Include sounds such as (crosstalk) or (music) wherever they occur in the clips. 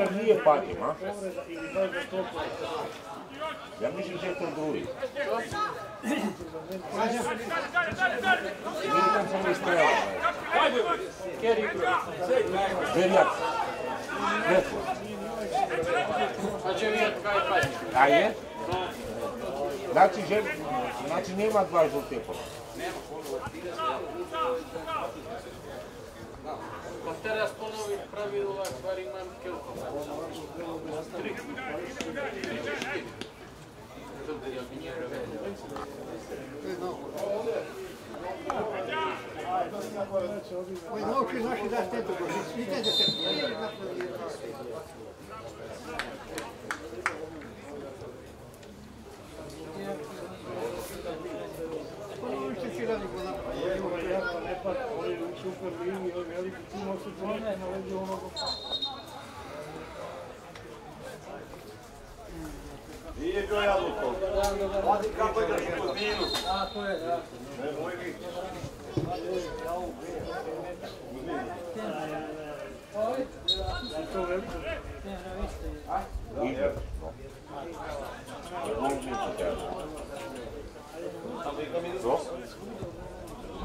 Centar nije Fatima. Ja mislim da je to drugi. Militan sam istrela. Veljak. Desno. Pa će vidjeti kaj je Fatima. A je? Znači, znači nema dva žute pola. Pa teraz ponovi pravilo, bar imam kilko. Idemo dalje, idemo dalje, idemo dalje. Ой, ночи наши дашь это тоже. Видите. igrali gola. Na to je, da. Ne, Da, No.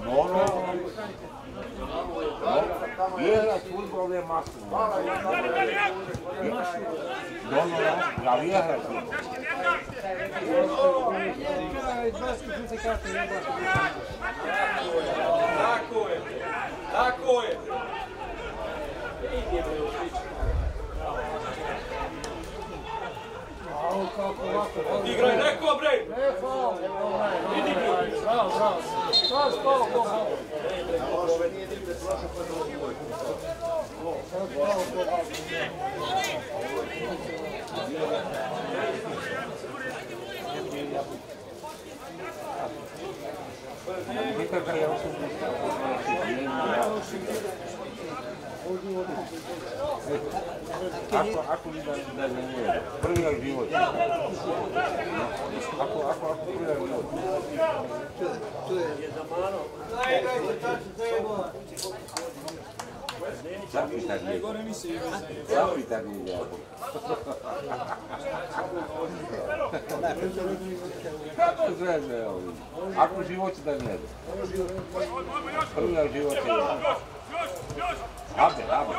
No, no, no. Fútbol de más. No, no, no, la vieja es fútbol. Tako je. Tako je. Odigraj, neko brej! Ne, faul. Idi brej. Bravo, bravo. Šta je spalo, ko faul? Thank Ne Ako, ako da, da ne nije, prvi je život. Ako, ako, ako prvi je život. Zapitan je. Zapitan je jako. Kako zvezde ovi? Ako život da ne. Prvi je život je. Abre, abre.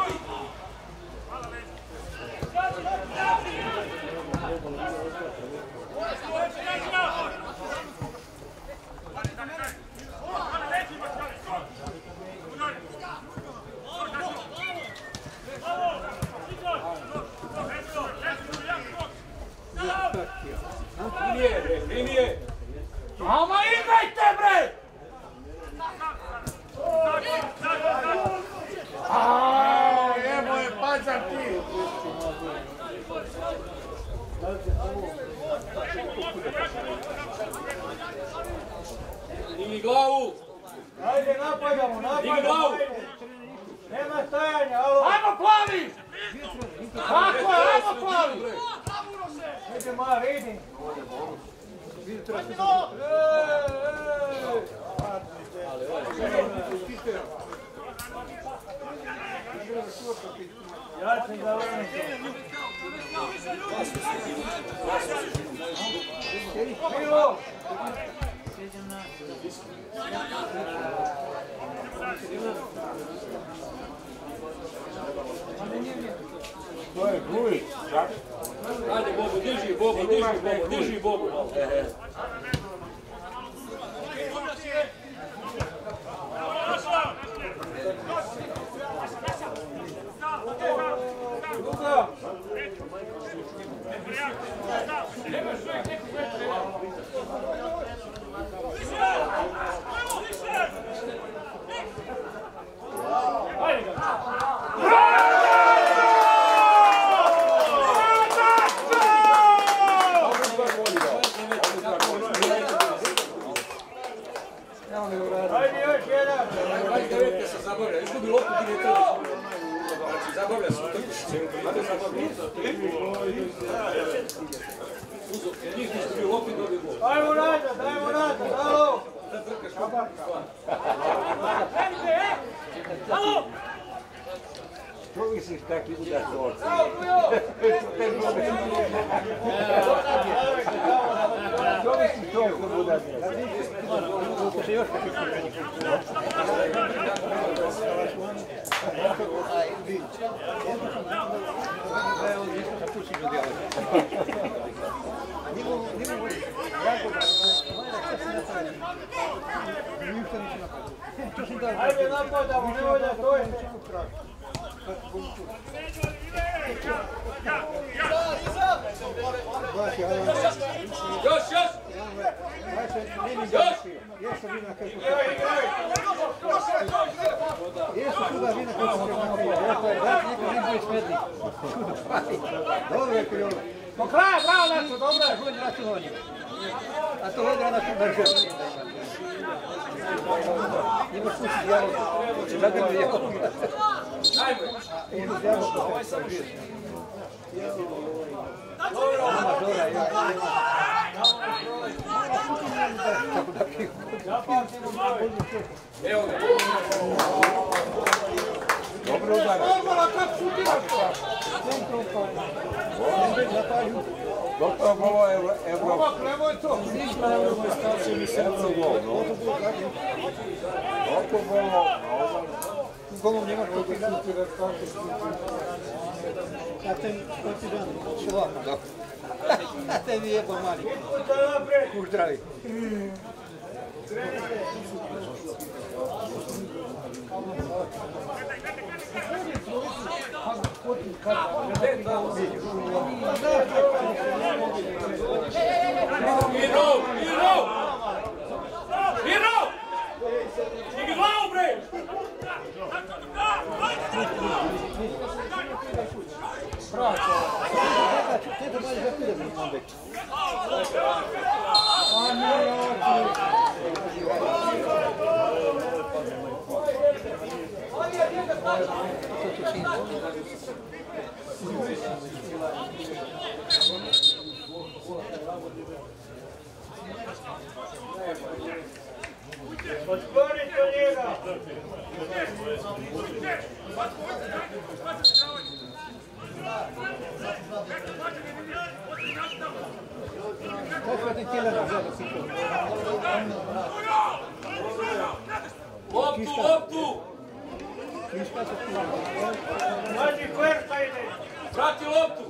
Babilônia. A torre era aqui da Argentina. E nos fugiram. Já ganhou. Eles deram para o serviço. Eu, Dobro o garoto. Vamos lá, tá subindo. Vamos, vamos, vamos. Já tá junto. Ovo je Evropa. Nemoj to. Euro gol, no. Oko golo, a ovo Golom nemaš koliko šutiraš kako A ten, što ti dan? Šlapa. A te mi jebo mali. Kuš zdravi. Miro! Miro! Miro! Digi glavu, Virou, virou! Virou! Igual, Breno! Pronto. Opto, opto! Se ti ne Vrati loptu!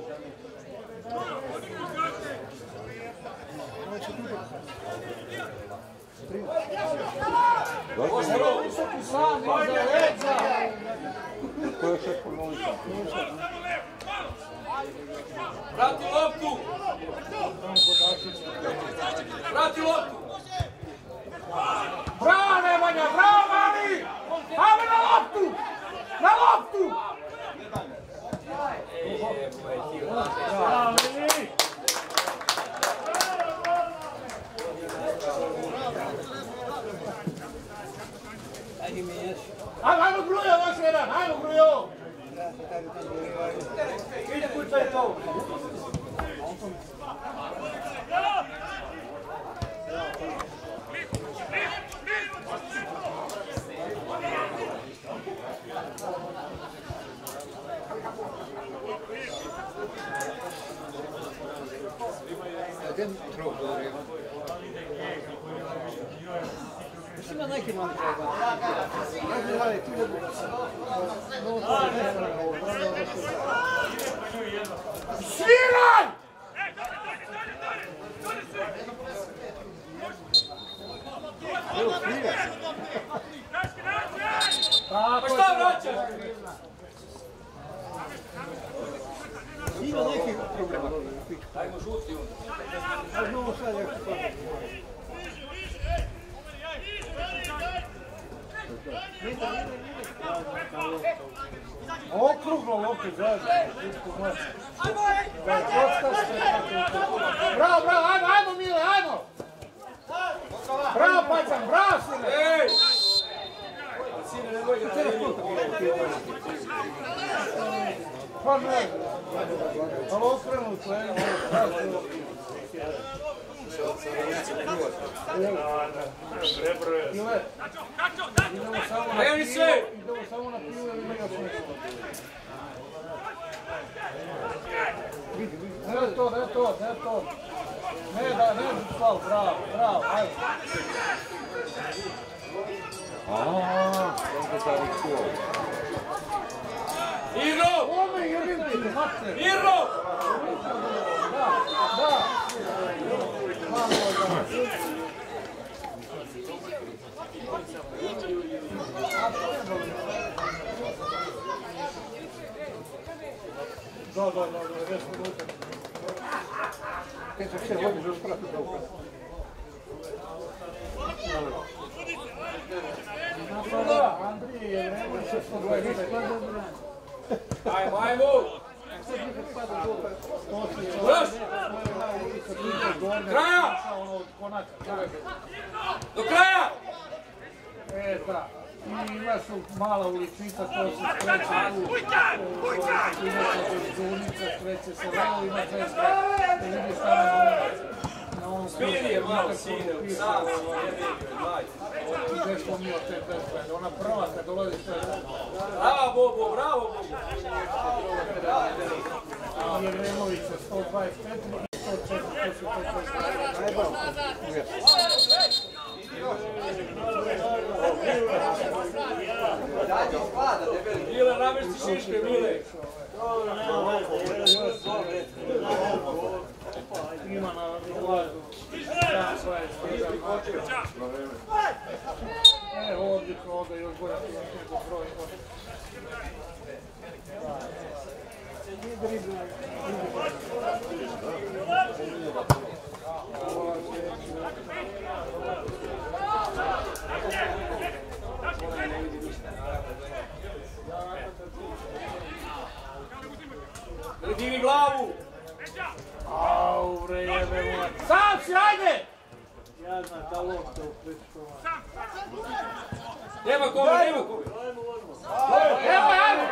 dobro. Visoki sam, iza leđa. To je še ponoviti. Vrati loptu! Vrati loptu! Bravo Nemanja, bravo Fala Galoto! Galoto! Agora no Bruno, agora será, vai no Bruno! Ele puxa então! Ima neki mali Sviraj! Evo, sviraj. Pa šta vraćaš? Ima nekih problema. Ajmo žuti onda. A mnogo sad je Okruglo lopte zajedno. Bravo, bravo, ajmo, ajmo Mile, ajmo! Bravo Pačan, bravo Sine! Pa ne, ali okrenuto, ej, Kreni pivo, se! idemo samo na pivo ili ima još nešto. Ne to, ne to, ne to. Ne da, ne fal, bravo, bravo, ajde. Aaa, kako ta rikio. Iro! Ome, jebim ti, mater. Iro! Da, da. No, no, no, no, jest minuta. Pięć czerwony, że już trafił do łka. Aj, maj mu! Proszę! Kraja! Do kraja! E, tak. I ima su mala uličica, to se skreće. Inače, Zunica skreće se levo, ima cesta. Da vidiš tamo na ovom Smiri je malo, sine, sam Gdje smo mi od te ceste? Ona prva kad dolazi sve. Bravo, Bobo, bravo, Bobo! Jervemovića 125 i 104, to su te Namesti šiške, Mile! Ima na ulazu. Sam svoje stvari. E, ovdje još bolje tu neko broj. Divi glavu! Au, bre, jebe mu. Sam si, ajde! Jadna ta lopta u priču. Nema kome, nema kome! Evo, ajde!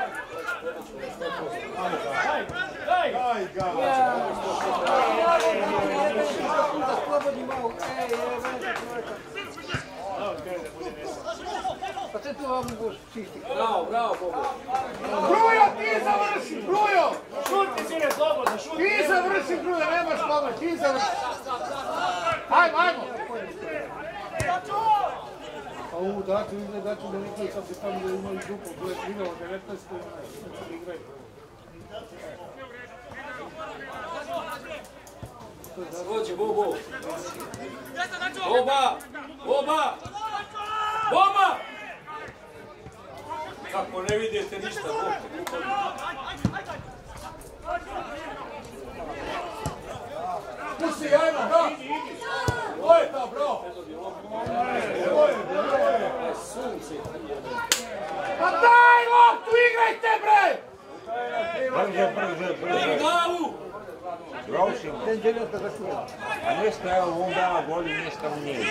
Da slobodi malo. Ej, jebe, Pa te tu vam mogu čistiti. Bravo, bravo, Bobo! Brujo, ti završi, Brujo! Šuti sine, slobodno, šuti. Ti završi, Brujo, nemaš kome, ti završi. Ajmo, ajmo. A u, daću, izgled, daću da nikoli sad se tamo da imaju dupu, to je privalo 19. i igraju. Dođe, Bobo! Boba! Boba! Boba! Kako ne vidite ništa! Pusti, ajmo, da! Ovo je to, bro! Pa daj loptu, igrajte, bre! Brže, brže, brže. glavu! Grošimo. A nešto je on dao goli, nešto mu nije.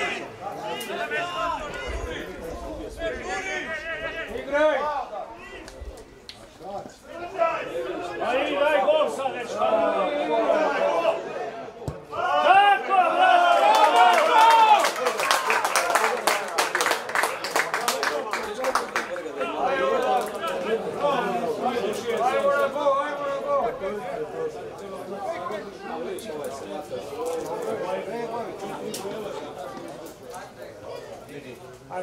I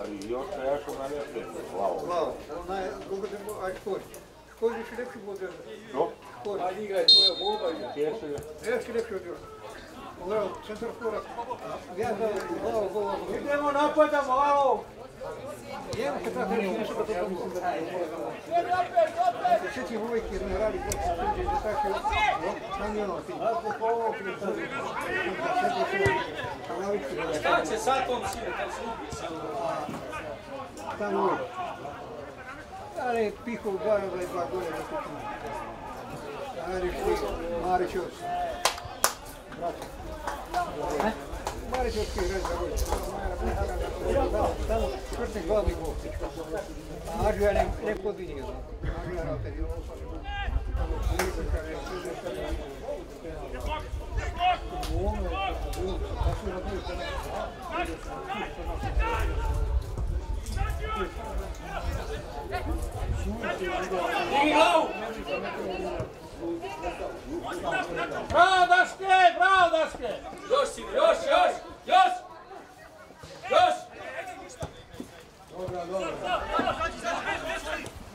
Ali još nešto na nešto. Plavo. Bravo, onaj, aj škođi. Škođi še lepši bude. Što? Ajde igraj svoje Boba i... Tjesu je. Još lepši od još. Levo, centar fora. Ja ga, glavo, glavo. Idemo napadamo, alo! Evo kad tako nešto da to mislim da Ще ці войки не грали, хлопці, тут же так, що там не носи. Šta će sad on sine, kad slupi Там ой. Але піхав два рази два голи на кухню. Марич, Маричос. Маричовський грає за гол. Bravo, Daške! Bravo, Daške! Još si, još, još, još! Još! Dobra.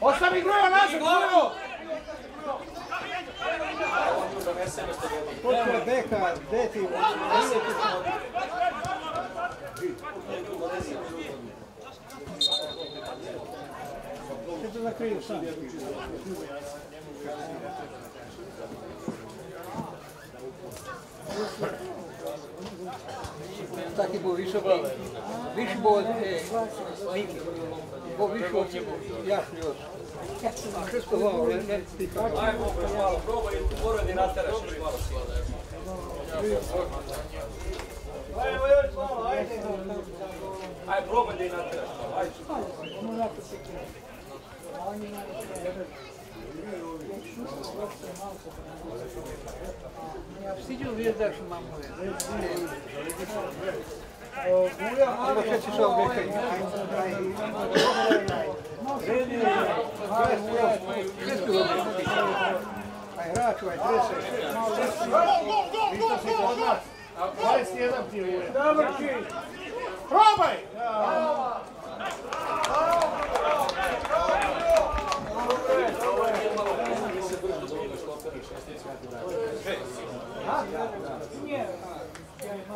Ostavi Grujo nazad, Grujo! Potpore Beka, gdje ti? Gdje te zakriju sam? Thank you taki był Višobol. Višobol, e, bo Višobol je jašni još. A što ste vao, ne? Ajmo pa malo, probaj, porodi nateraš još malo Ajde, još malo, ajde. Ajde, probaj da i nateraš malo, ajde. Ajde, Сидел в дальше маму. Пробуй!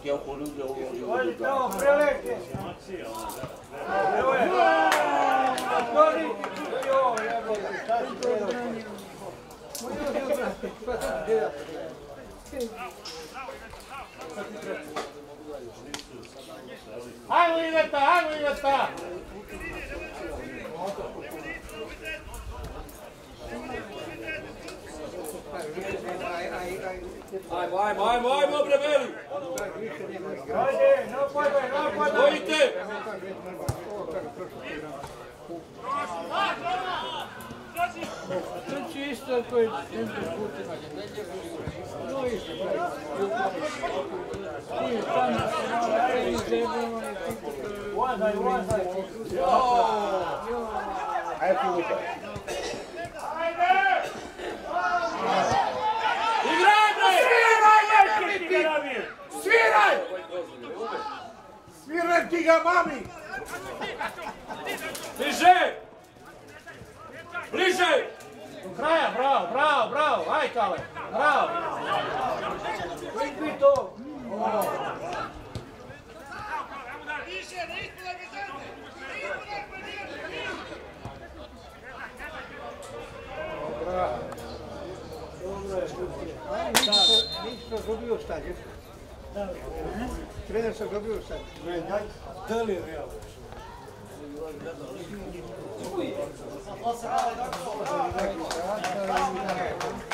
Que é o Coruja ou é o é Olha, então, Frelete! Eu é! Água Ai, água inventar! Vai, vai, vai, vai, meu primeiro! Não pode, não pode! Oite! Tudo isso é coisa Não é isso. One, one, one. Aí. Sviraj! Sviraj! Ti ga, mami! Bliže! Bliže! Do kraja, bravo, bravo, bravo! Aj, Kale! Bravo! Vikvi to! Nič to zrobił stanie. Trener se zrobił stanie. Deli real. Bravo,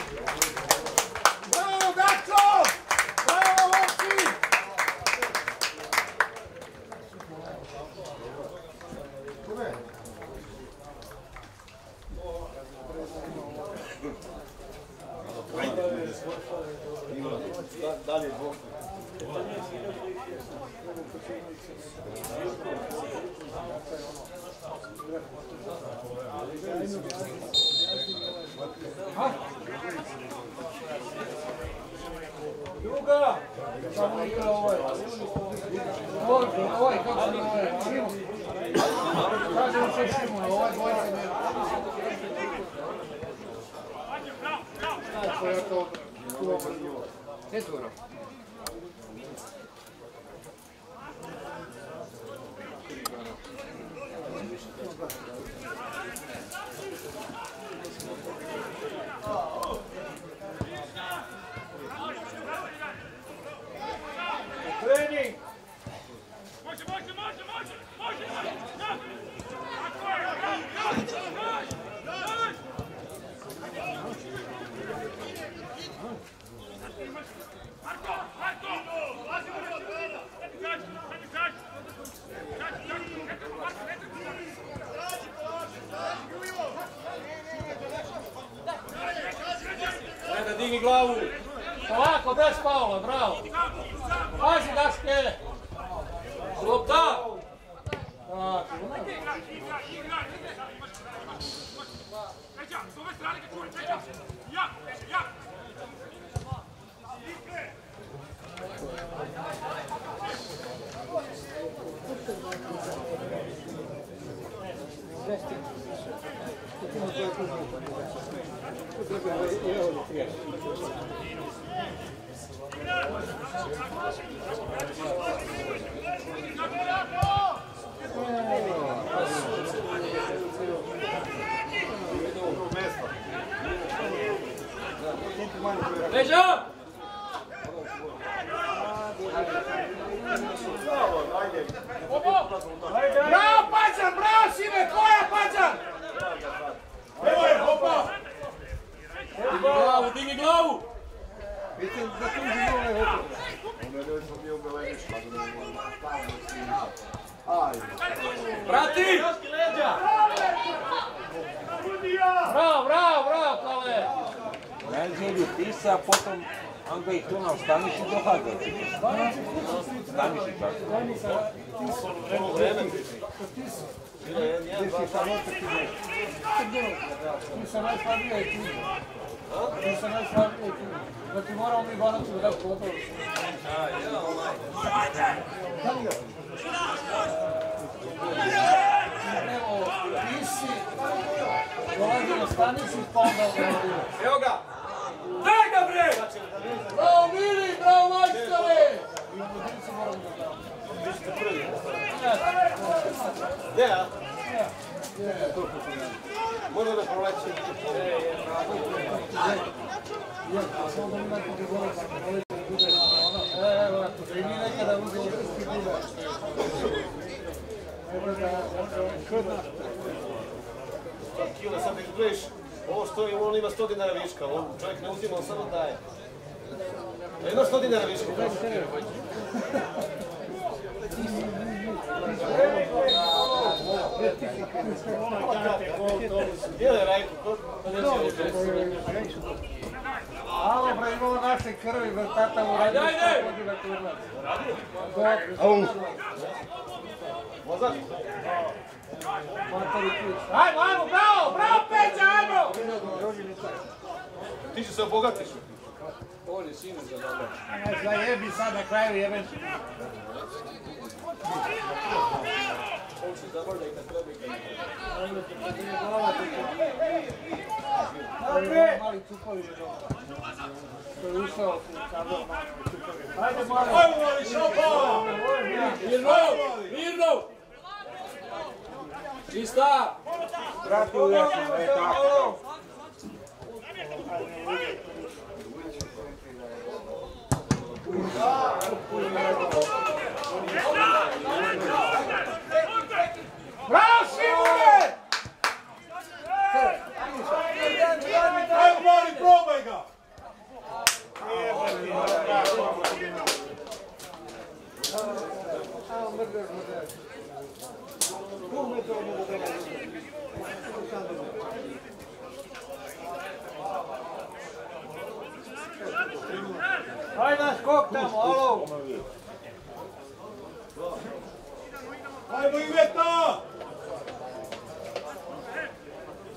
glavu. Ovako, bez Paola, bravo. Pazi daške. Lopta. Tako, s ove! Thank you. Beijão! Bravo, Pazan! Bravo, Sime! Koja, Pazan! Glavu, digni glavu! Pitam za tu živu ne hoće. Onda je smo mi u Beleničku, da ne mogu stavno si Ajde. Prati! Bravo, bravo, bravo, Klave! Najzulju pisa, potom onda ih tu nam Staniši dohađa. Staniši čak. Ti si samo tako. Ti sam najslabija ekipa. Ti. Se najslabije i ti. Znači moramo mi Banacu da gotovo. Evo, ti si dolazi na stanicu pa onda. Evo ga! Daj ga bre! Bravo Mili, bravo majstore! I u moramo da damo. Gdje, a? Može da proleći. Evo, ako i mi nekada uzeli prsti buda. Kila, sad gledaš, ovo što je, on ima 100 dinara viška, on čovjek ne uzima, on samo daje. Ima 100 dinara viška. Gdje je Rajko? Alo, bre, imamo naše krvi, bre, tata mu radi. Ajde, ajde! Dobro, matori ključ. Ajmo, ajmo, bravo, bravo, Peća, ajmo! Ti će se obogatiš. Aj, Zajebi sad na kraju, jebem. Dobre! Mali cukovi je dobro. To je ušao u kadro, mali. Ajde, mali. Ajmo, mali, šopa! Mirno! Mirno! Čista! Prati u jasno, e tako. Bravo, Hajde skok tamo, alo! Ajmo Iveta!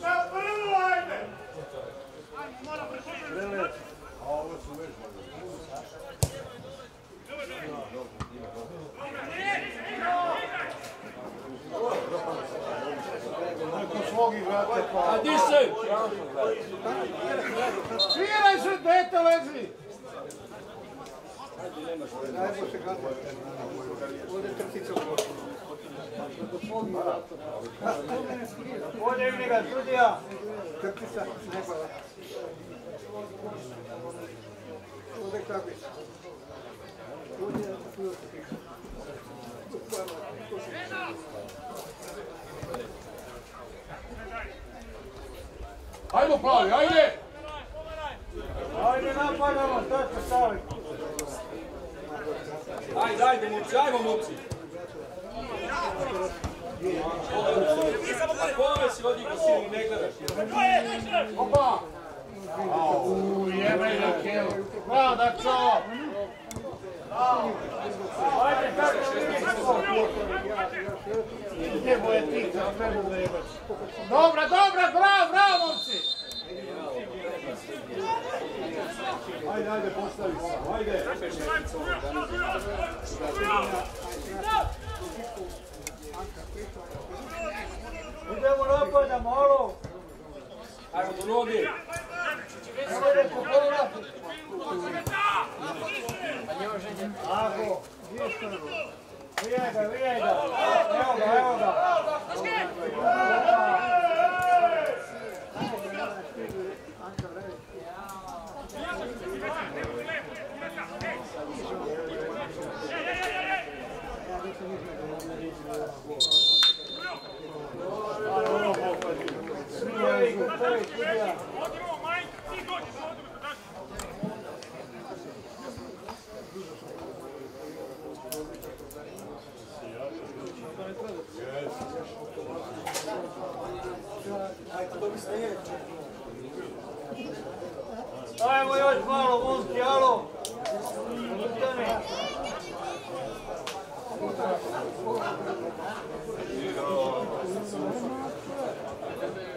Za prvo, ajde! Ajmo, mora prešutiti. A ovo su već A di se? Sviraj se, dete leži! Ajde, nemaš. Ajde, nemaš. Ajde, nemaš. Ajde, nemaš. Ovdje mi ga, sudija! Tablica. Ovdje tu još piše. Ajmo plavi, ajde! Ajde napadamo, šta će staviti? Ajde, ajde, muci, ajmo Kome si ne gledaš? Opa! Bravo! Ajde, kako Gdje mu je tik, za mene da jebeš. Dobra, dobra, bravo, bravo, momci! Ajde, ajde, postavi se, ajde. Idemo napada, malo! Ajmo do noge! Nemojte po kola! Ako, Vijaj ga, vijaj ga! Evo ga, evo ga! Vijaj ga, to je sudija. Ajmo još malo, momci, alo! Ustani! A ja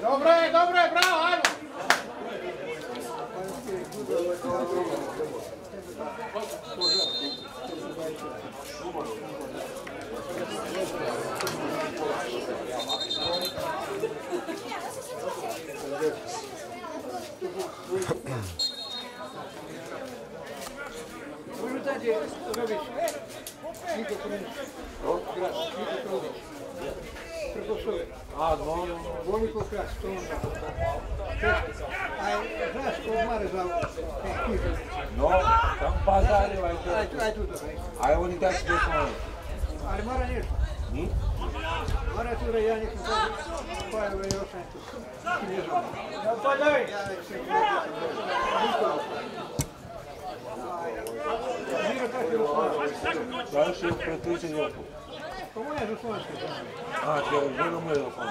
Dobre, dobre! Ah, não, não. Vou me colocar as tomas. No, tam pazarul ai tu. Ai tu, Ai unitați de cum. Ali mora nisso. Hum? Mora tu aí, Ani, com o pai, eu eu sento. Não pode aí. Dar și prătâice de apă. Cum e, nu sunt. Ah, că eu nu mă dau fără.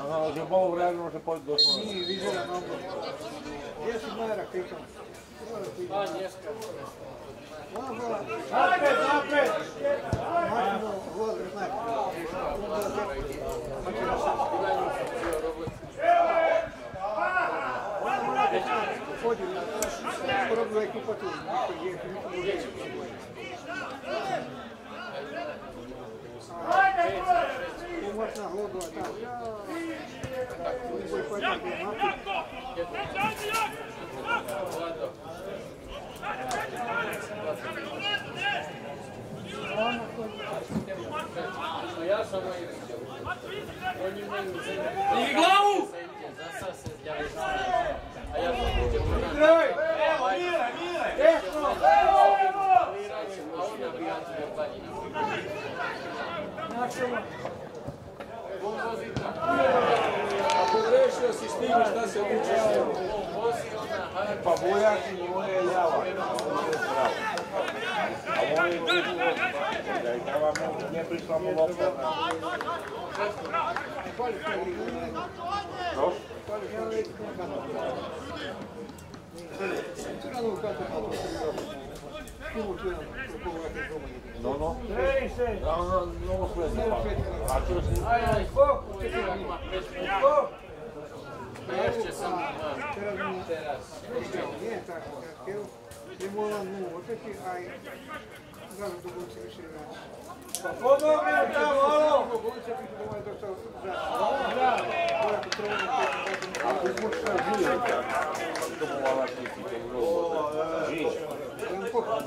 Aha, že bolo vremena, može poći do svoje. Не, видела много. Где же Майра криком? Napred, napred! Вот, знак. kupati, niko je, niko Можно году, а там Не главу! Играй! Мира, мира! Эхо! Эхо! Pogrešio si s tim šta se učiš. Pa Bojak i moje java. A moje je da i tava nije prišla mu lopta. Dobro. Centralno kako malo se igra. Kimo čujemo, kako je to no, no. No, no, no go preso. Vraćaju se. Aj, aj, fokus. Fokus. Prešće sam teraz. Nije tako, kad htio. Ne moram mu oteti, aj. Znam da budu se više naći. Pa pomogli nam tamo, ono! Budu se biti doma je došao za... Da, moja potrebna. Ako kućna živjeta, to mu lavaš ti pitanje. Živjeta. Živjeta.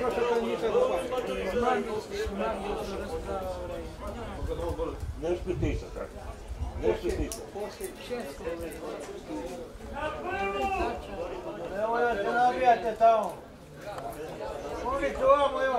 Proszę to nie dokładnie. Ne špiti se, tak. Ne špiti se. Evo ja te nabijate tamo. Uvijek ovamo, evo.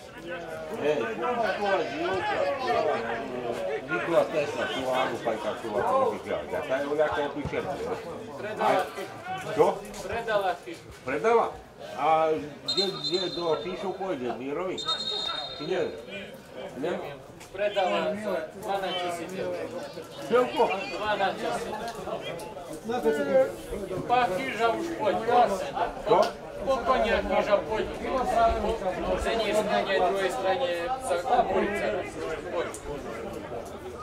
Ei, como é tua juta? Nicolas Tesla, tu água para calcular como que é. Já sai olhar com o pequeno. Prenda lá, Fico. Prenda lá, Fico. Prenda lá. A gdje do pišu pođe, mirovi. Hiljada. Ne? Predala sam, mana će si djelo. Čelko? Mana će si djelo. Pa kiža u špoj, konja hiža polju. S jedne strane, druge strane sa ulica.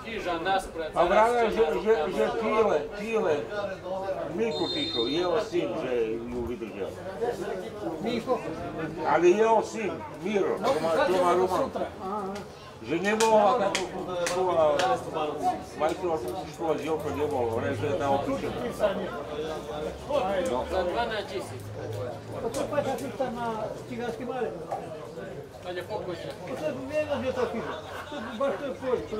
Hiža naspred. A vrana, že, že, že pile, pile, Miku tišo, jeo sin, že ju vydržel. Miko, Ali jeo sin, Miro, doma, doma Roman. že nebolo, ako to bola Microsoft prišlo z jeho nebolo, ne, že tam otúčil. No. Za 12 tisíc. A čo páča, čo tam na stigáčky malé? Ale pokojne. To je mieno, že to chýba. To.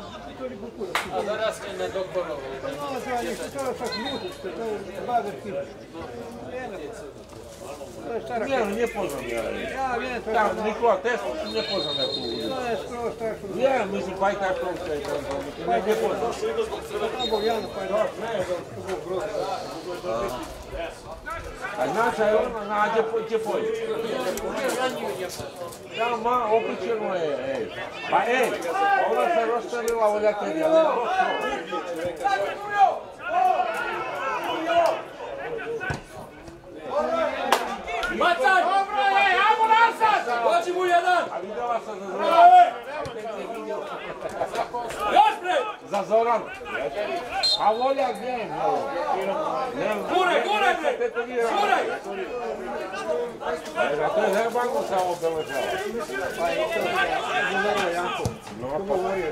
A zaraz je na doktorovo. No, ale zále, ešte čo je však múdus, to je bádor chýba. Mieno. Не, не познам я. Там Никола Тесла, не познам я. Ну, я скоро страшно. Yeah, mas o pai está pronto. Vai depois. Nós está boiando, pai nosso, né? A nossa é uma, na depois. depois. Não, mas o que não é? Vai, ei, olha se vamos estamos lá, olha que ele é. Matar! Ambulância! Pode mulher, não! A vida é uma Za Zoran. A volja gdje je? Guraj, guraj bre! Guraj! To je herbango sa obeležava. No, je.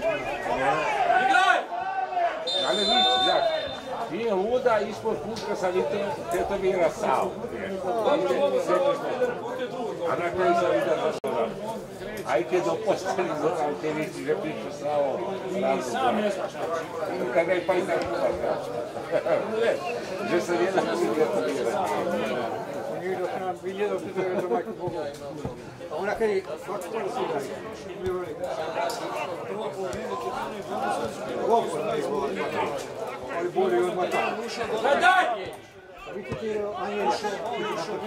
Igraj! ali viš, gledaj. Ti je luda ispod puška sa vidite tetovira Sav. A na kraju sam. Hajde da sa i tako pa. Že (laughs) sam jedan to Ovo Выкидывал, а не ушел, ушел.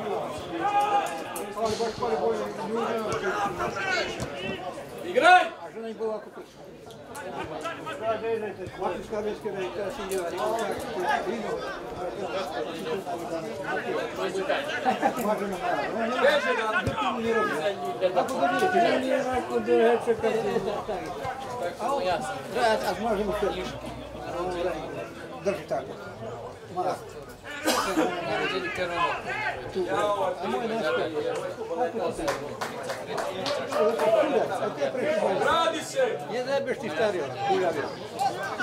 Ой, бой, бой, бой, Играй! А жена не была купить. Матушка Рыжка, да, это сидела. Даже так вот. Мало. Tu. A moj Radi se! Nie zajebeš ti stario, kujavi.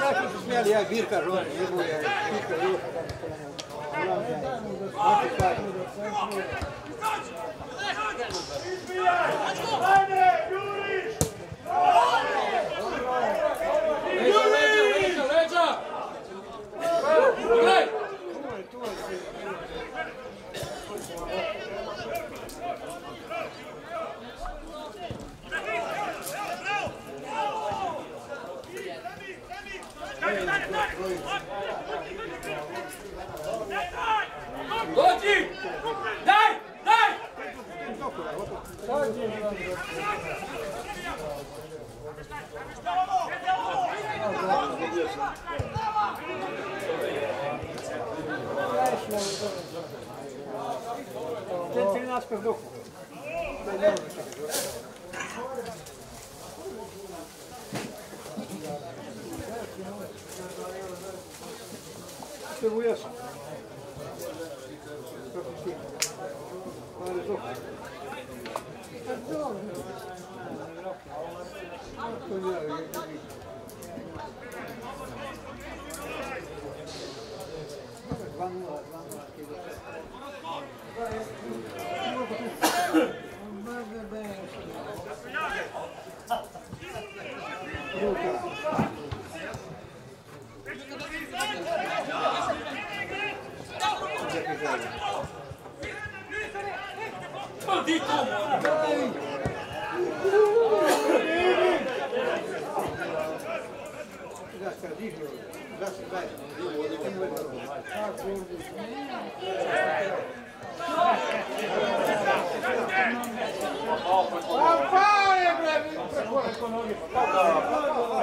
Ja ću se smijali, ja Birka žon, jebu je, Birka još. Leđa, leđa, leđa, leđa! Igraj! 很痛苦。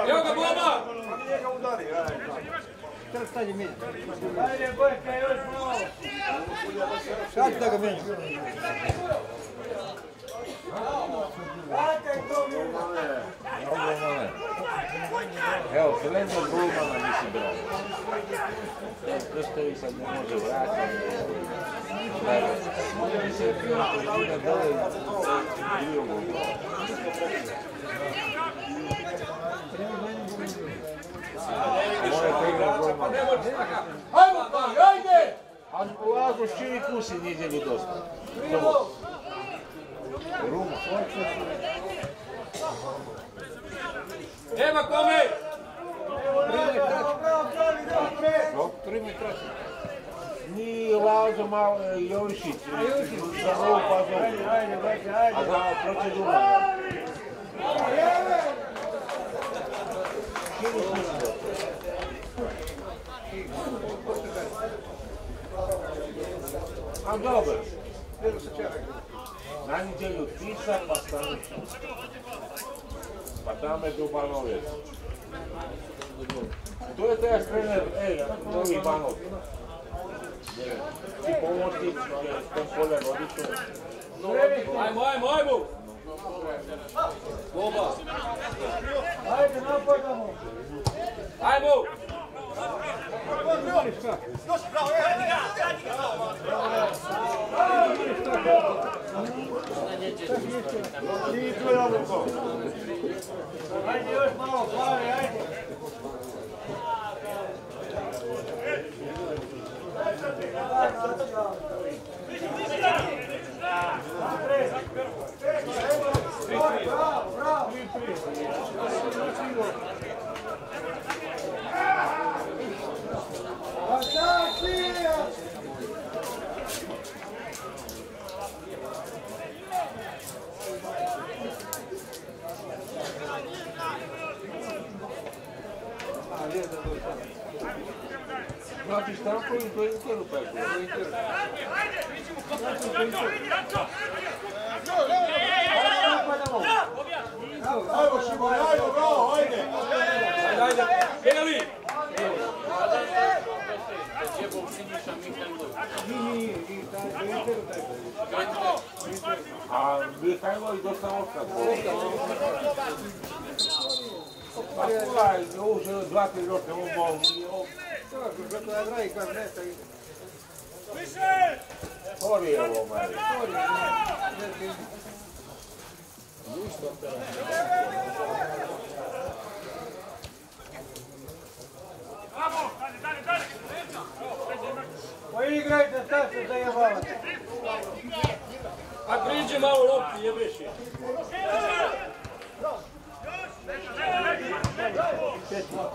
Joka Boma! Eu nije ga udari, ajde. Šta Eu mijenjati? Ajde, Bojka, još malo. Eu će da ga mijenjati? Evo, Eu Golmana nisi brao. Krstovi sad Eu može vratiti. Može mi se Eu koji je dole bio Golmana. Ajmo, pa, ajde! A ovako širi kusi nije mi dosta. Ruma. Nema kome! Primaj trači. Ni Lazo malo Jovišić. Za novu pazovu. A za proće Duma. Adalbert, prego se c'era Nani Đelju Pisa, pa stanu Pa tamo je Dubanovic. Kdo je taj trener, ej, novi Ivanov? Ti pomoći, tom polje vodiču. Ajmo, ajmo, ajmo! Bomba! Vai, final, porta a Mo! Bravo, bravo. Znači stavko i to je interu peku. To je interu. Ajmo Šimon, ajmo, bravo, ajde! Ajde, ajde, Beli! A Mihajlo i dosta Pa bol. Tako, zato ja draji kad ne, taj Sorry, evo, mari. Poigrajte, šta se zajebavate? A priđi malo lopti, jebeš je. Gracias.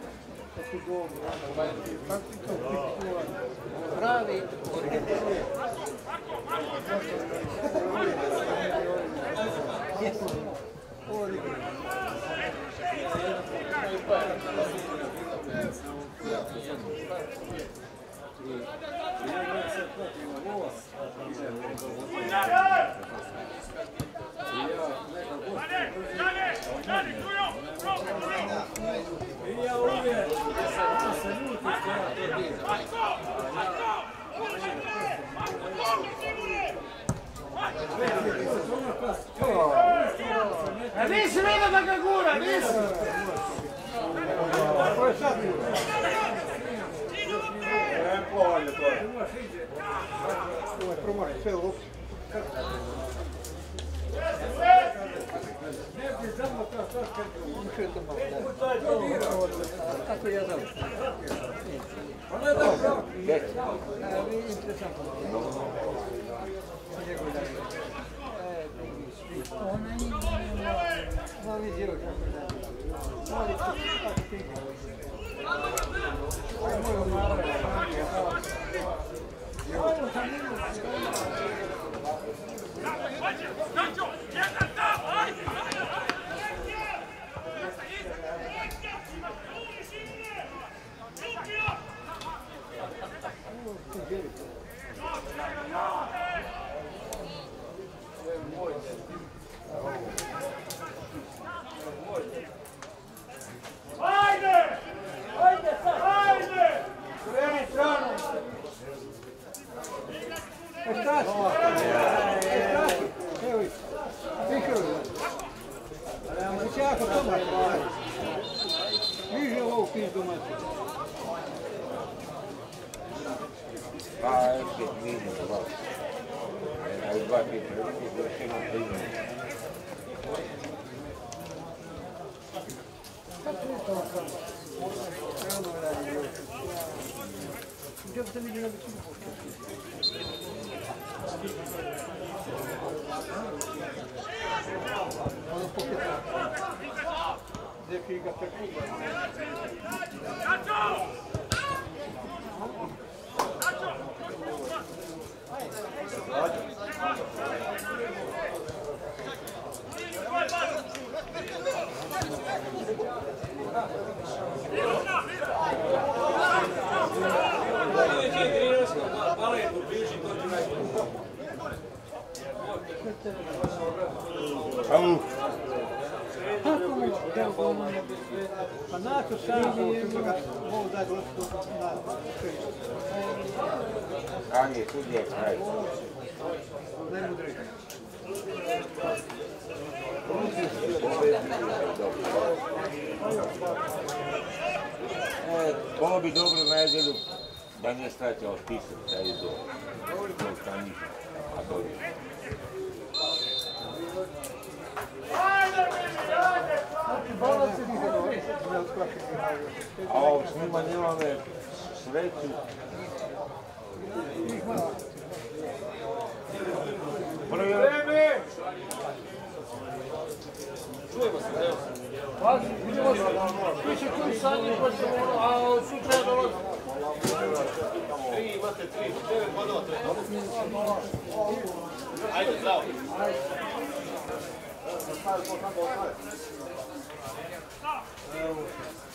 Bravi! Yes. É visi vide é da ga gura, visi! Tempo, olha, é to je. Ovo je promaš sve luk. Yes, sir! Kako ja zovem? Interesantno. Ona je glavni zirok. Mali čutak. Ovo je mara. Ovo je mara. Ovo je mara. Come on, come on. Ah, é pequenino, lá. Aí vai pequeno, você não tem Devo ter me ligado aqui um pouquinho. Perturbado. Au, Kako mu deo golman ne bi Pa nato sam ga mogu dati loptu na. Ali je sudija kraj. Najmudriji. E, Ovo bi dobro na nedjelju da nije straćao spisak, da je to. To stanje. A to je. Balac je nije ne odskočiti. A s njima nema me sreću. Prvi Pazi, vidimo se. Piše koji sad je ko se ono, a sutra je dolazi. Tri, imate tri, devet bodova treba. Ajde, zdravo.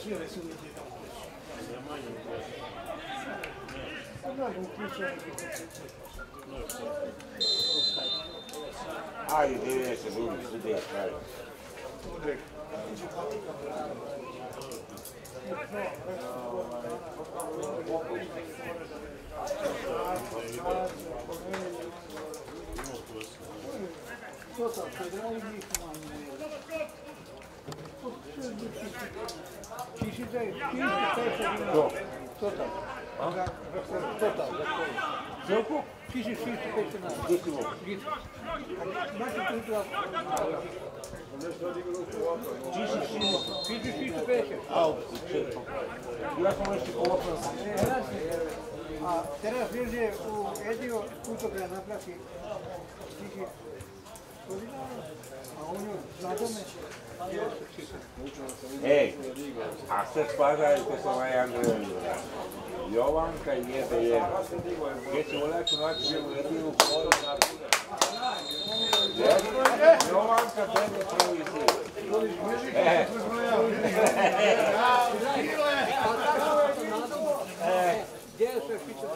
Signore, su mi chiede un po'. Andate un po' Ah, io devo essere lui, tu devi fare. Что там, федеральный командир? Тут все будет. Кто? Кто-то. А? Кто-то. Целку? Киши шиши печена. Десиво. Наши придла. Киши шиши. Киши шиши пече. Ау, чепо. Јас сум еште колопна. А терас веќе у Едио, куто да направи. Киши. Киши. Ej, a sve spada i sam ovaj jedan. Jovanka i jebe jebe. Gdje ćemo lepo naći u jedinu koru na Jovanka tebe pravi si. E. e. Gdje se piće?